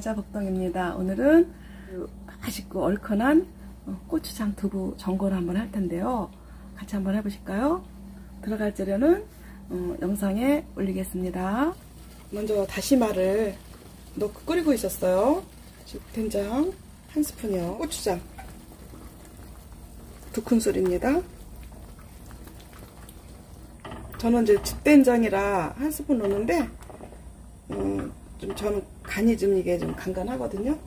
여자 복덩입니다. 오늘은 맛있고 얼큰한 어, 고추장 두부 전골을 한번 할 텐데요. 같이 한번 해보실까요? 들어갈 재료는 어, 영상에 올리겠습니다. 먼저 다시마를 넣고 끓이고 있었어요. 된장 한 스푼이요. 고추장 두 큰술입니다. 저는 이제 집된장이라 한 스푼 넣는데 음, 좀 저는 간이 좀 이게 좀 간간하거든요.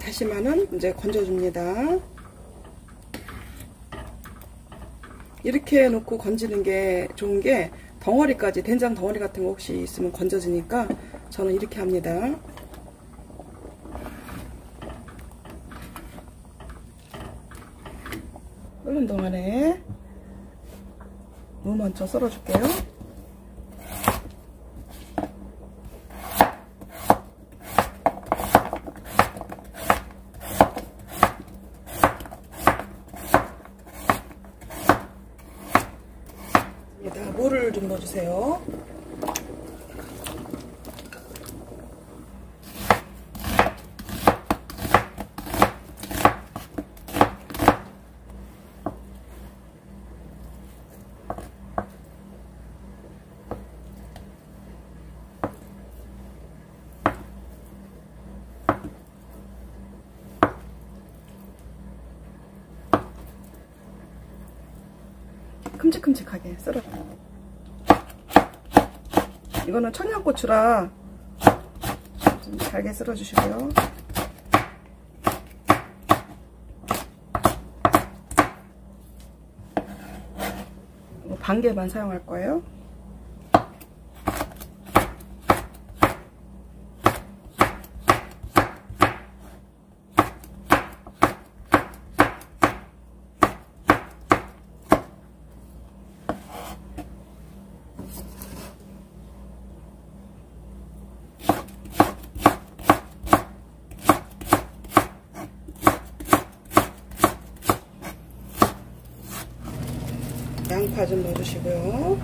다시마는 이제 건져줍니다. 이렇게 놓고 건지는 게 좋은 게 덩어리까지 된장 덩어리 같은 거 혹시 있으면 건져지니까 저는 이렇게 합니다. 끓는 동안에 무 먼저 썰어줄게요. 여기다 물을 좀 넣어주세요. 큼직큼직하게 썰어. 이거는 청양고추라 좀 잘게 썰어주시고요. 반 개만 사용할 거예요. 양파 좀 넣어주시고요.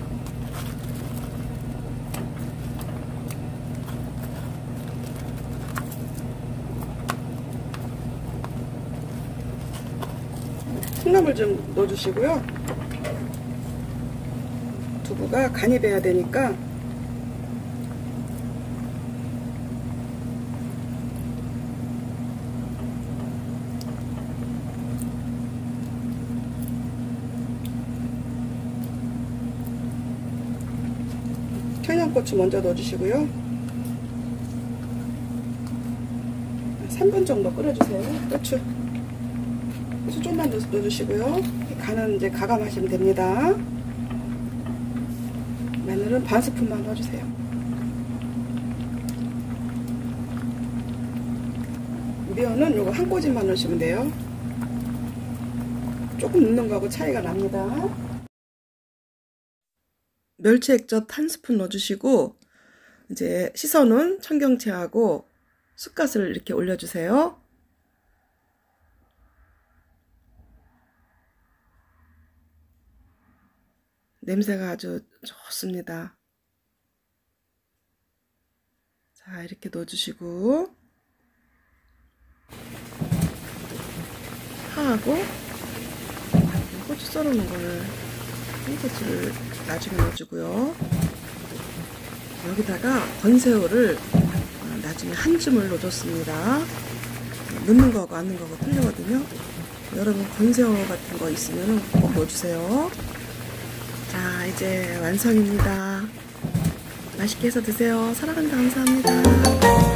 콩나물 좀 넣어주시고요. 두부가 간이 배야 되니까 청양고추 먼저 넣어주시고요. 3분 정도 끓여주세요. 고추. 고추 좀만 넣어주시고요. 간은 이제 가감하시면 됩니다. 마늘은 반 스푼만 넣어주세요. 미연은 요거 한 꼬집만 넣으시면 돼요. 조금 넣는 거하고 차이가 납니다. 멸치 액젓 한 스푼 넣어주시고 이제 씻어놓은 청경채하고 쑥갓을 이렇게 올려주세요. 냄새가 아주 좋습니다. 자 이렇게 넣어주시고 파하고 고추 썰어놓은 거를 홍고추를 나중에 넣어주고요. 여기다가 건새우를 나중에 한 줌을 넣어줬습니다. 넣는 거하고 안 넣는 거하고 틀리거든요. 여러분 건새우 같은 거 있으면 꼭 넣어주세요. 자 이제 완성입니다. 맛있게 해서 드세요. 사랑한다 감사합니다.